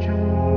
you